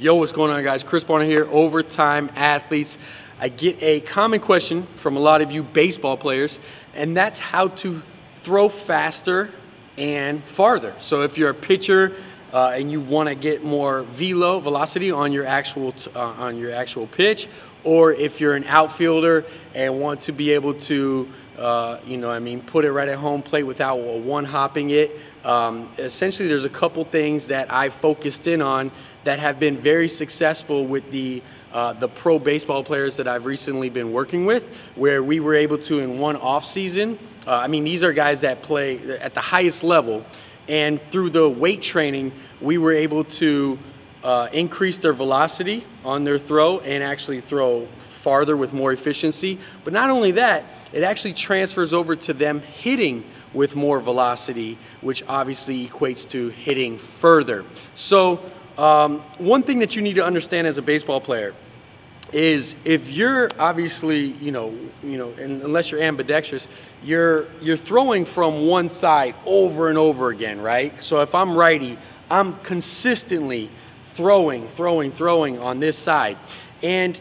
Yo, what's going on, guys? Chris Barnard here, Overtime Athletes. I get a common question from a lot of you baseball players, and that's how to throw faster and farther. So if you're a pitcher uh, and you want to get more velo velocity on your actual uh, on your actual pitch, or if you're an outfielder and want to be able to uh, you know, I mean, put it right at home plate without one hopping it. Um, essentially, there's a couple things that I focused in on that have been very successful with the uh, the pro baseball players that I've recently been working with, where we were able to in one off season. Uh, I mean, these are guys that play at the highest level, and through the weight training, we were able to uh, increase their velocity on their throw and actually throw farther with more efficiency. But not only that, it actually transfers over to them hitting with more velocity, which obviously equates to hitting further. So um, one thing that you need to understand as a baseball player is if you're obviously, you know, you know, unless you're ambidextrous, you're you're throwing from one side over and over again, right? So if I'm righty, I'm consistently throwing, throwing, throwing on this side. And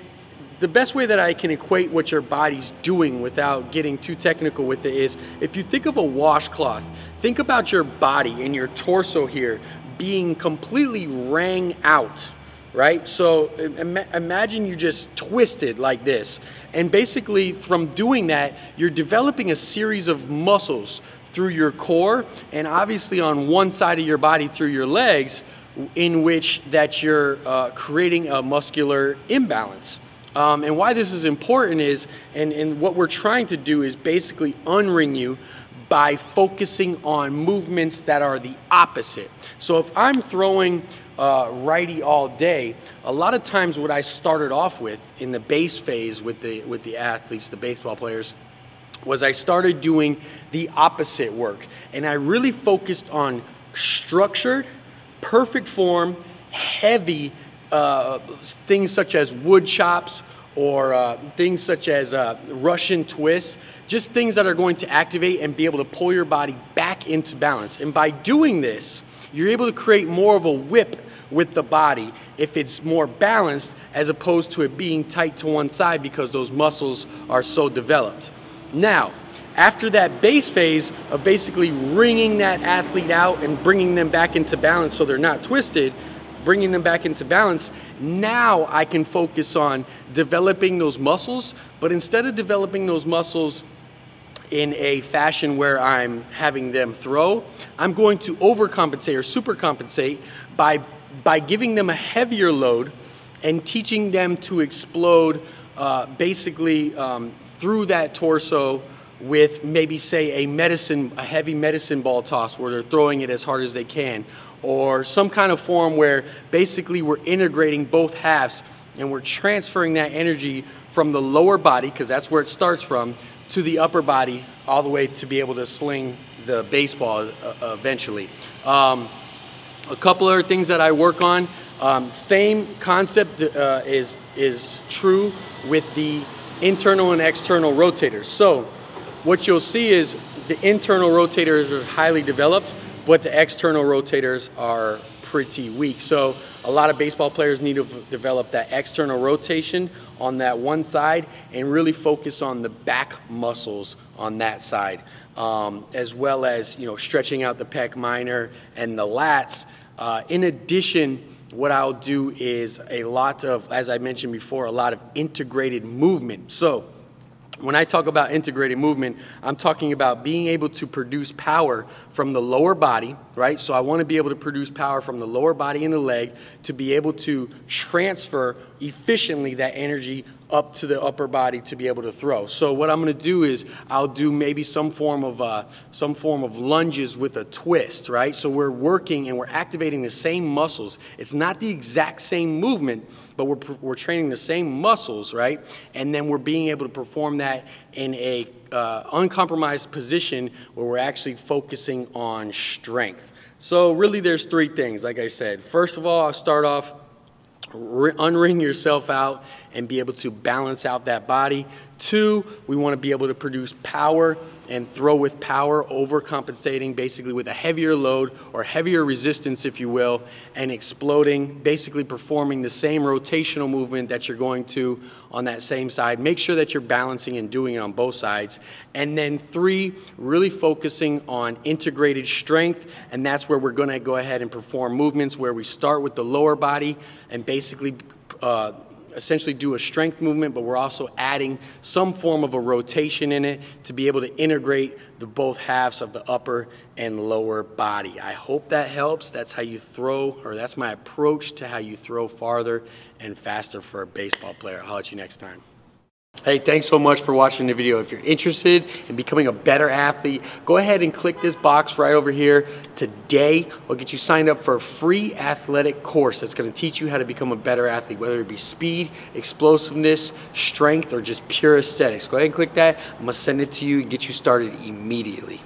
the best way that I can equate what your body's doing without getting too technical with it is if you think of a washcloth, think about your body and your torso here being completely wrung out, right? So Im imagine you just twisted like this. And basically, from doing that, you're developing a series of muscles through your core and obviously on one side of your body through your legs in which that you're uh, creating a muscular imbalance. Um, and why this is important is, and, and what we're trying to do is basically unring you by focusing on movements that are the opposite. So if I'm throwing uh, righty all day, a lot of times what I started off with in the base phase with the, with the athletes, the baseball players, was I started doing the opposite work. And I really focused on structured, perfect form, heavy uh, things such as wood chops or uh, things such as uh, Russian twists, just things that are going to activate and be able to pull your body back into balance. And by doing this, you're able to create more of a whip with the body if it's more balanced as opposed to it being tight to one side because those muscles are so developed. Now, after that base phase of basically wringing that athlete out and bringing them back into balance so they're not twisted, bringing them back into balance, now I can focus on developing those muscles. But instead of developing those muscles in a fashion where I'm having them throw, I'm going to overcompensate or supercompensate by, by giving them a heavier load and teaching them to explode uh, basically um, through that torso with maybe say a medicine, a heavy medicine ball toss where they're throwing it as hard as they can, or some kind of form where basically we're integrating both halves and we're transferring that energy from the lower body, because that's where it starts from, to the upper body, all the way to be able to sling the baseball uh, eventually. Um, a couple other things that I work on. Um, same concept uh, is is true with the internal and external rotators. So what you'll see is the internal rotators are highly developed, but the external rotators are pretty weak. So a lot of baseball players need to develop that external rotation on that one side and really focus on the back muscles on that side, um, as well as you know stretching out the pec minor and the lats. Uh, in addition, what I'll do is a lot of, as I mentioned before, a lot of integrated movement. So when I talk about integrated movement, I'm talking about being able to produce power from the lower body, right? So I want to be able to produce power from the lower body and the leg to be able to transfer efficiently that energy up to the upper body to be able to throw. So what I'm going to do is I'll do maybe some form of uh, some form of lunges with a twist, right? So we're working and we're activating the same muscles. It's not the exact same movement, but we're we're training the same muscles, right? And then we're being able to perform that in a uh, uncompromised position where we're actually focusing on strength. So really, there's three things. Like I said, first of all, I'll start off unring yourself out and be able to balance out that body. Two, we want to be able to produce power and throw with power, overcompensating basically with a heavier load or heavier resistance, if you will, and exploding, basically performing the same rotational movement that you're going to on that same side. Make sure that you're balancing and doing it on both sides. And then three, really focusing on integrated strength, and that's where we're going to go ahead and perform movements where we start with the lower body and basically uh, essentially do a strength movement, but we're also adding some form of a rotation in it to be able to integrate the both halves of the upper and lower body. I hope that helps. That's how you throw, or that's my approach to how you throw farther and faster for a baseball player. I'll let you next time. Hey, thanks so much for watching the video. If you're interested in becoming a better athlete, go ahead and click this box right over here. Today, we'll get you signed up for a free athletic course that's gonna teach you how to become a better athlete, whether it be speed, explosiveness, strength, or just pure aesthetics. Go ahead and click that. I'm gonna send it to you and get you started immediately.